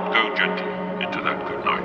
not go, gently into that good night.